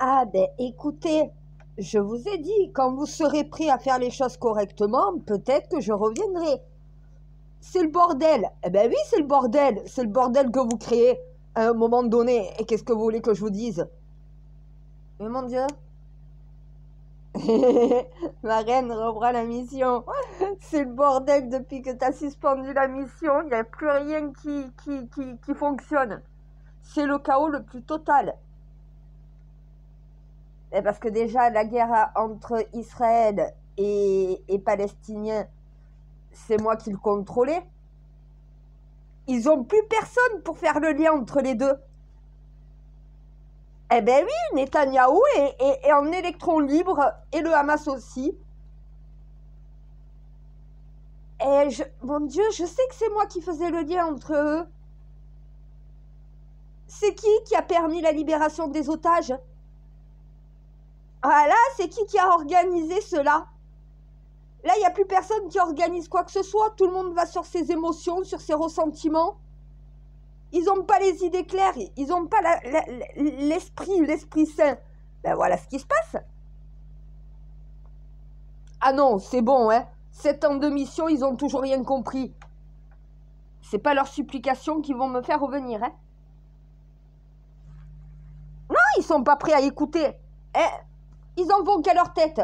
Ah ben écoutez, je vous ai dit, quand vous serez prêt à faire les choses correctement, peut-être que je reviendrai. C'est le bordel. Eh ben oui, c'est le bordel. C'est le bordel que vous créez à un moment donné. Et qu'est-ce que vous voulez que je vous dise? Mais mon Dieu. Ma reine reprend la mission. C'est le bordel depuis que tu as suspendu la mission. Il n'y a plus rien qui, qui, qui fonctionne. C'est le chaos le plus total. Et parce que déjà, la guerre entre Israël et, Palestiniens, c'est moi qui le contrôlais. Ils ont plus personne pour faire le lien entre les deux. Eh ben oui, Netanyahou est, en électron libre et le Hamas aussi. Et je, mon Dieu, je sais que c'est moi qui faisais le lien entre eux. C'est qui qui a permis la libération des otages? Voilà, c'est qui qui a organisé cela? Là, il n'y a plus personne qui organise quoi que ce soit. Tout le monde va sur ses émotions, sur ses ressentiments. Ils n'ont pas les idées claires, ils n'ont pas l'esprit, l'esprit sain. Ben voilà ce qui se passe. Ah non, c'est bon, hein. Sept ans de mission, ils ont toujours rien compris. C'est pas leurs supplications qui vont me faire revenir, hein. Non, ils sont pas prêts à écouter. Eh, ils en vont qu'à leur tête.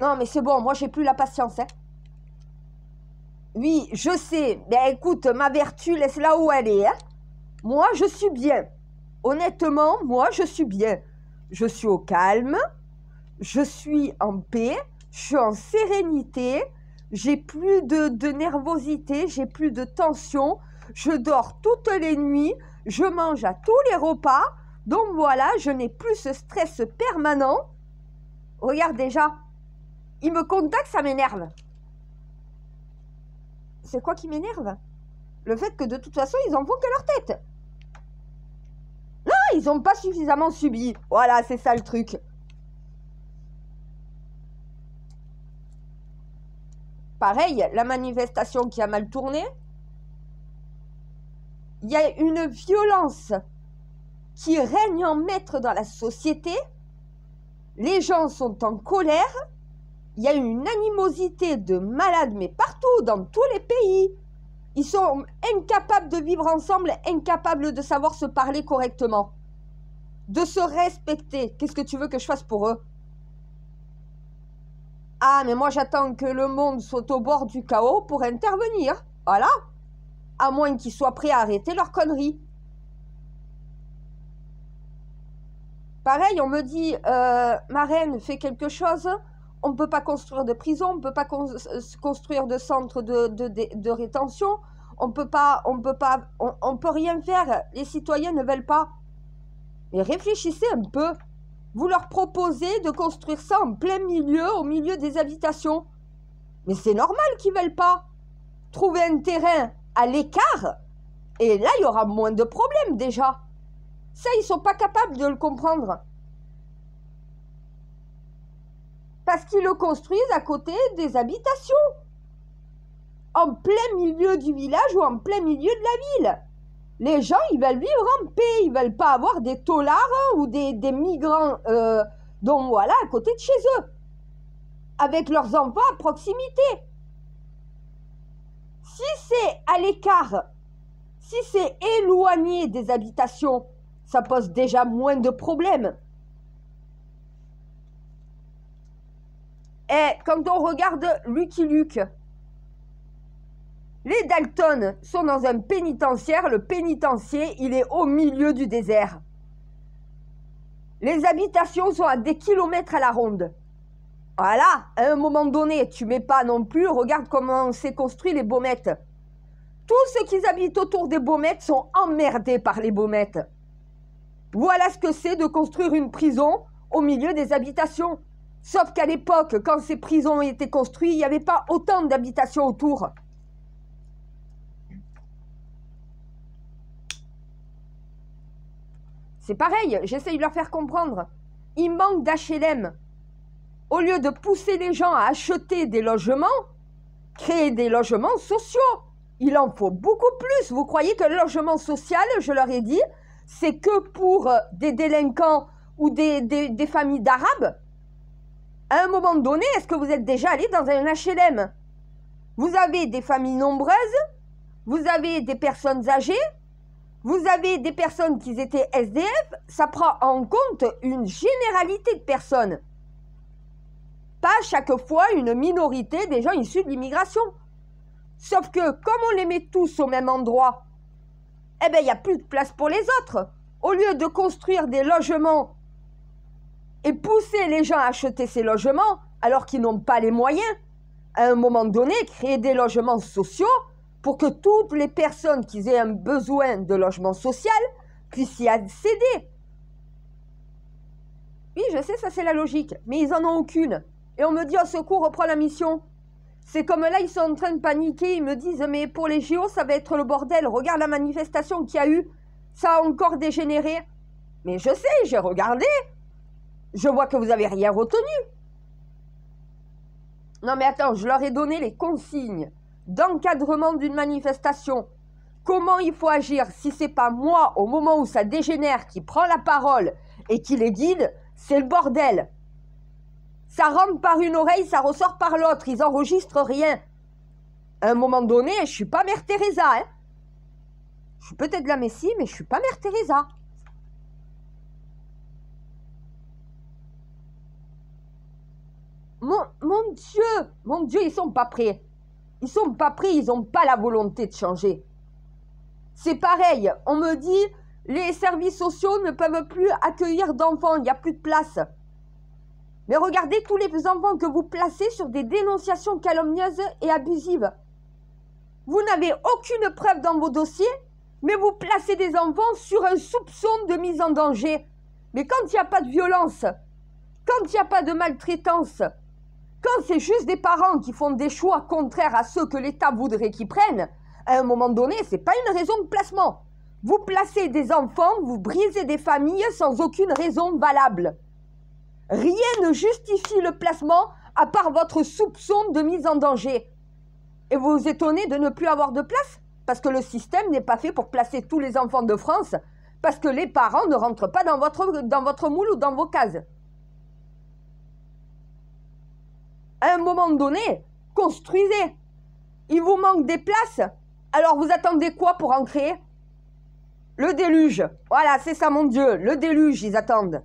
Non, mais c'est bon, moi j'ai plus la patience, hein. Oui, je sais. Ben écoute, ma vertu, laisse-la où elle est. Hein. Moi, je suis bien. Honnêtement, moi, je suis bien. Je suis au calme, je suis en paix, je suis en sérénité, j'ai plus de, de nervosité, j'ai plus de tension, je dors toutes les nuits, je mange à tous les repas. Donc voilà, je n'ai plus ce stress permanent. Regarde déjà, il me contacte, ça m'énerve c'est quoi qui m'énerve? Le fait que de toute façon, ils en font que leur tête. Non, ils n'ont pas suffisamment subi. Voilà, c'est ça le truc. Pareil, la manifestation qui a mal tourné. Il y a une violence qui règne en maître dans la société. Les gens sont en colère il y a une animosité de malades, mais partout, dans tous les pays. Ils sont incapables de vivre ensemble, incapables de savoir se parler correctement, de se respecter. Qu'est-ce que tu veux que je fasse pour eux? Ah, mais moi j'attends que le monde soit au bord du chaos pour intervenir. Voilà. À moins qu'ils soient prêts à arrêter leurs conneries. Pareil, on me dit, euh, ma reine fait quelque chose, on ne peut pas construire de prison, on ne peut pas euh, construire de centre de, de, rétention, on peut on peut rien faire. Les citoyens ne veulent pas. Mais réfléchissez un peu. Vous leur proposez de construire ça en plein milieu, au milieu des habitations. Mais c'est normal qu'ils veulent pas. Trouver un terrain à l'écart, et là, il y aura moins de problèmes déjà. Ça, ils sont pas capables de le comprendre. parce qu'ils le construisent à côté des habitations, en plein milieu du village ou en plein milieu de la ville. Les gens, ils veulent vivre en paix, ils veulent pas avoir des tolards ou des, migrants, euh, voilà, à côté de chez eux, avec leurs enfants à proximité. Si c'est à l'écart, si c'est éloigné des habitations, ça pose déjà moins de problèmes. Et quand on regarde Lucky Luke, les Dalton sont dans un pénitentiaire. Le pénitencier, il est au milieu du désert. Les habitations sont à des kilomètres à la ronde. Voilà, à un moment donné, tu mets pas non plus, regarde comment s'est construit les baumettes. Tous ceux qui habitent autour des baumettes sont emmerdés par les baumettes. Voilà ce que c'est de construire une prison au milieu des habitations. Sauf qu'à l'époque, quand ces prisons ont été construites, il n'y avait pas autant d'habitations autour. C'est pareil, j'essaye de leur faire comprendre. Il manque d'HLM. Au lieu de pousser les gens à acheter des logements, créer des logements sociaux. Il en faut beaucoup plus. Vous croyez que le logement social, je leur ai dit, c'est que pour euh, des délinquants ou des, des familles d'Arabes À un moment donné, est-ce que vous êtes déjà allé dans un HLM Vous avez des familles nombreuses, vous avez des personnes âgées, vous avez des personnes qui étaient SDF, ça prend en compte une généralité de personnes. Pas chaque fois une minorité des gens issus de l'immigration. Sauf que comme on les met tous au même endroit, eh bien il n'y a plus de place pour les autres. Au lieu de construire des logements et pousser les gens à acheter ces logements alors qu'ils n'ont pas les moyens, à un moment donné, créer des logements sociaux pour que toutes les personnes qui aient un besoin de logement social puissent y accéder. Oui, je sais, ça c'est la logique, mais ils n'en ont aucune. Et on me dit, au secours, reprends la mission. C'est comme là, ils sont en train de paniquer, ils me disent, mais pour les JO, ça va être le bordel. Regarde la manifestation qu'il y a eu, ça a encore dégénéré. Mais je sais, j'ai regardé. Je vois que vous n'avez rien retenu. Non mais attends, je leur ai donné les consignes d'encadrement d'une manifestation, comment il faut agir si c'est pas moi au moment où ça dégénère qui prend la parole et qui les guide, c'est le bordel. Ça rentre par une oreille, ça ressort par l'autre, ils enregistrent rien. À un moment donné, je suis pas Mère Teresa, hein. Je suis peut-être la Messie, mais je suis pas Mère Teresa. Mon, mon Dieu, mon Dieu, ils sont pas prêts. Ils sont pas pris, ils n'ont pas la volonté de changer. C'est pareil, on me dit, les services sociaux ne peuvent plus accueillir d'enfants, il n'y a plus de place. Mais regardez tous les enfants que vous placez sur des dénonciations calomnieuses et abusives. Vous n'avez aucune preuve dans vos dossiers, mais vous placez des enfants sur un soupçon de mise en danger. Mais quand il n'y a pas de violence, quand il n'y a pas de maltraitance, quand c'est juste des parents qui font des choix contraires à ceux que l'État voudrait qu'ils prennent, à un moment donné, ce n'est pas une raison de placement. Vous placez des enfants, vous brisez des familles sans aucune raison valable. Rien ne justifie le placement à part votre soupçon de mise en danger. Et vous vous étonnez de ne plus avoir de place? Parce que le système n'est pas fait pour placer tous les enfants de France, parce que les parents ne rentrent pas dans votre, dans votre moule ou dans vos cases. à un moment donné, construisez. Il vous manque des places, alors vous attendez quoi pour en créer? Le déluge. Voilà, c'est ça mon Dieu, le déluge, ils attendent.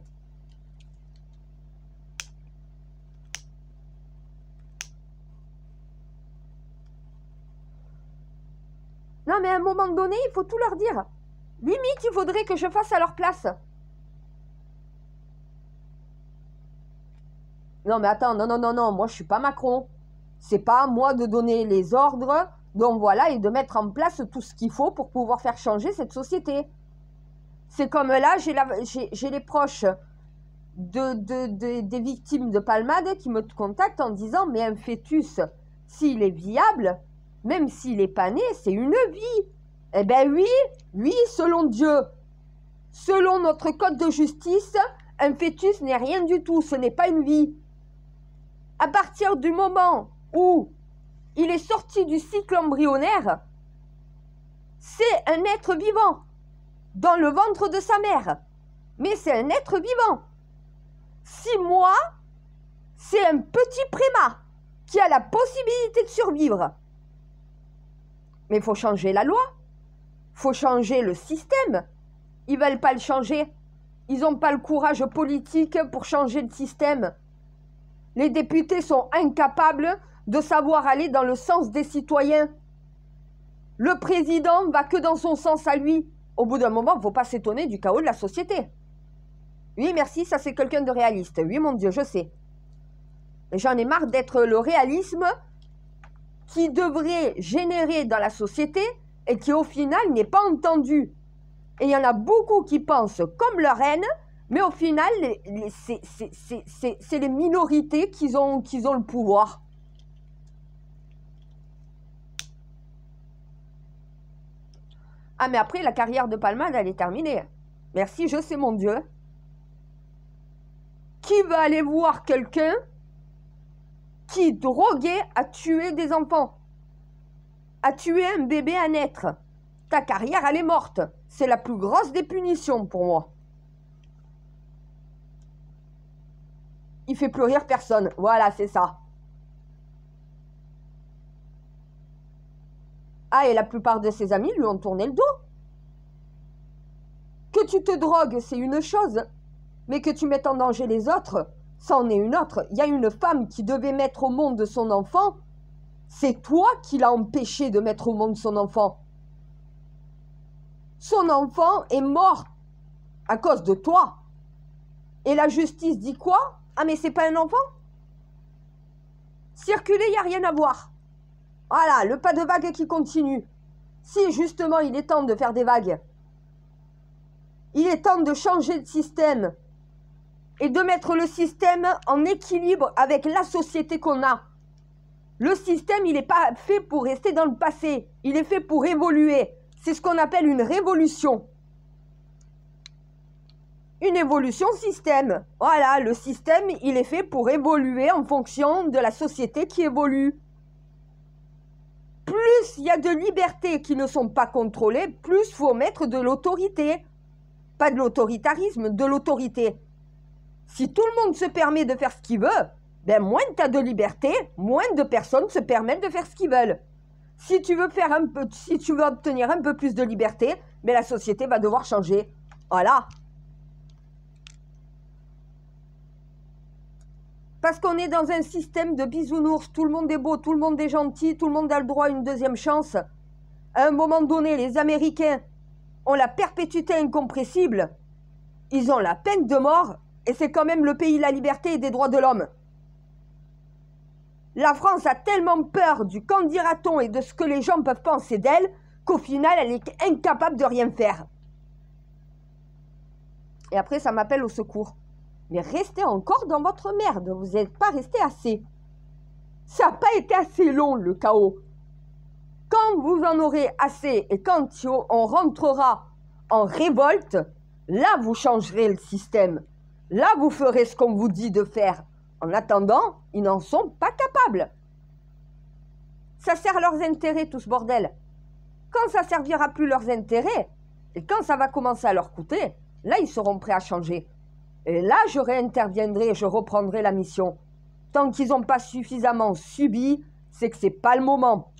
Non, mais à un moment donné, il faut tout leur dire. Limite, il faudrait que je fasse à leur place. Non, mais attends, non, non, non, non, moi je suis pas Macron. C'est pas à moi de donner les ordres, donc voilà, et de mettre en place tout ce qu'il faut pour pouvoir faire changer cette société. C'est comme là, j'ai les proches de, des victimes de palmade qui me contactent en disant Mais un fœtus, s'il est viable, même s'il n'est pas né, c'est une vie. Eh bien oui, oui, selon Dieu. Selon notre code de justice, un fœtus n'est rien du tout, ce n'est pas une vie à partir du moment où il est sorti du cycle embryonnaire, c'est un être vivant dans le ventre de sa mère. Mais c'est un être vivant. Six mois, c'est un petit prémat qui a la possibilité de survivre. Mais il faut changer la loi. Il faut changer le système. Ils veulent pas le changer. Ils n'ont pas le courage politique pour changer le système. Les députés sont incapables de savoir aller dans le sens des citoyens. Le président va que dans son sens à lui. Au bout d'un moment, il ne faut pas s'étonner du chaos de la société. Oui, merci, ça c'est quelqu'un de réaliste. Oui, mon Dieu, je sais. J'en ai marre d'être le réalisme qui devrait générer dans la société et qui au final n'est pas entendu. Et il y en a beaucoup qui pensent comme leur haine mais au final, c'est les minorités qui ont, qui ont le pouvoir. Ah, mais après, la carrière de Palmade, elle est terminée. Merci, je sais mon Dieu. Qui va aller voir quelqu'un qui, drogué, a tué des enfants A tué un bébé à naître ta carrière, elle est morte. C'est la plus grosse des punitions pour moi. Il fait plus personne. Voilà, c'est ça. Ah, et la plupart de ses amis lui ont tourné le dos. Que tu te drogues, c'est une chose, mais que tu mettes en danger les autres, c'en est une autre. Il y a une femme qui devait mettre au monde son enfant. C'est toi qui l'as empêché de mettre au monde son enfant. Son enfant est mort à cause de toi. Et la justice dit quoi? Ah mais c'est pas un enfant? Circuler, il n'y a rien à voir. Voilà, le pas de vague qui continue. Si justement il est temps de faire des vagues, il est temps de changer de système et de mettre le système en équilibre avec la société qu'on a. Le système, il n'est pas fait pour rester dans le passé, il est fait pour évoluer. C'est ce qu'on appelle une révolution. Une évolution système. Voilà, le système, il est fait pour évoluer en fonction de la société qui évolue. Plus il y a de libertés qui ne sont pas contrôlées, plus il faut mettre de l'autorité. Pas de l'autoritarisme, de l'autorité. Si tout le monde se permet de faire ce qu'il veut, ben moins tu as de liberté, moins de personnes se permettent de faire ce qu'ils veulent. Si tu veux faire un peu, si tu veux obtenir un peu plus de liberté, mais la société va devoir changer. Voilà. Parce qu'on est dans un système de bisounours, tout le monde est beau, tout le monde est gentil, tout le monde a le droit à une deuxième chance. À un moment donné, les Américains ont la perpétuité incompressible. Ils ont la peine de mort, et c'est quand même le pays de la liberté et des droits de l'homme. La France a tellement peur du qu'en dira-t-on et de ce que les gens peuvent penser d'elle qu'au final, elle est incapable de rien faire. Et après, ça m'appelle au secours. Mais restez encore dans votre merde, vous n'êtes pas resté assez. Ça n'a pas été assez long, le chaos. Quand vous en aurez assez et quand on rentrera en révolte, là, vous changerez le système. Là, vous ferez ce qu'on vous dit de faire. En attendant, ils n'en sont pas capables. Ça sert leurs intérêts, tout ce bordel. Quand ça servira plus leurs intérêts, et quand ça va commencer à leur coûter, là, ils seront prêts à changer. Et là, je réinterviendrai et je reprendrai la mission. Tant qu'ils n'ont pas suffisamment subi, c'est que c'est pas le moment.